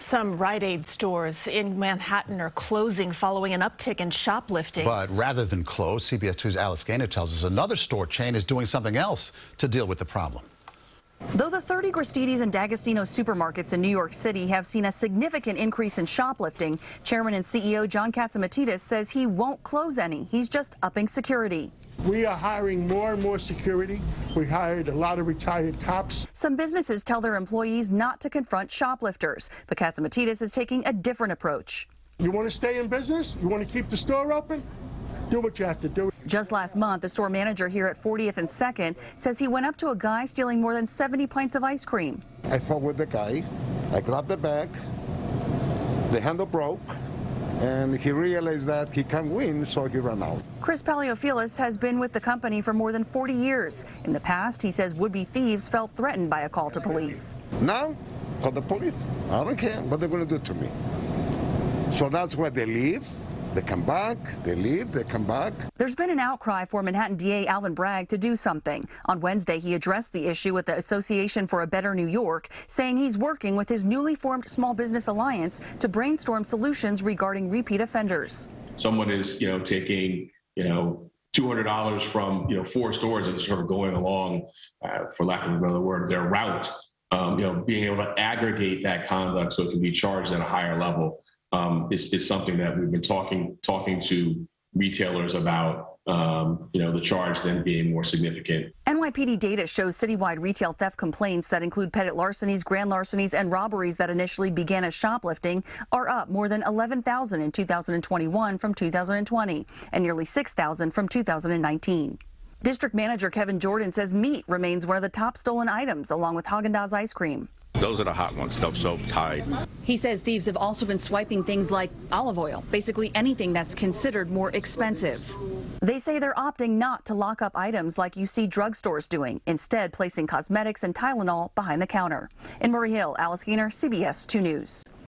Some Rite Aid stores in Manhattan are closing following an uptick in shoplifting. But rather than close, CBS 2's Alice Gainer tells us another store chain is doing something else to deal with the problem. Though the 30 Gristedes and D'Agostino supermarkets in New York City have seen a significant increase in shoplifting, Chairman and CEO John Catsimatidis says he won't close any. He's just upping security. We are hiring more and more security. We hired a lot of retired cops. Some businesses tell their employees not to confront shoplifters, but Catsimatidis is taking a different approach. You want to stay in business? You want to keep the store open? Do what you have to do. Just last month, the store manager here at 40th and 2nd says he went up to a guy stealing more than 70 pints of ice cream. I fought with the guy. I grabbed the bag. The handle broke and he realized that he can't win, so he ran out. Chris Paleophilis has been with the company for more than 40 years. In the past, he says would-be thieves felt threatened by a call to police. Now, call the police. I don't care what they're going to do to me. So that's where they leave. They come back, they leave, they come back. There's been an outcry for Manhattan DA Alvin Bragg to do something. On Wednesday, he addressed the issue with the Association for a Better New York, saying he's working with his newly formed Small Business Alliance to brainstorm solutions regarding repeat offenders. Someone is, you know, taking, you know, $200 from, you know, four stores and sort of going along, uh, for lack of another word, their route, um, you know, being able to aggregate that conduct so it can be charged at a higher level um, is, is something that we've been talking talking to retailers about. Um, you know, the charge then being more significant. NYPD data shows citywide retail theft complaints that include petty larcenies, grand larcenies, and robberies that initially began as shoplifting are up more than 11,000 in 2021 from 2020 and nearly 6,000 from 2019. District Manager Kevin Jordan says meat remains one of the top stolen items, along with Haagen-Dazs ice cream. Those are the hot ones, Dove soap, Tide. He says thieves have also been swiping things like olive oil, basically anything that's considered more expensive. They say they're opting not to lock up items like you see drugstores doing, instead placing cosmetics and Tylenol behind the counter. In Murray Hill, Alice Gainer, CBS 2 News.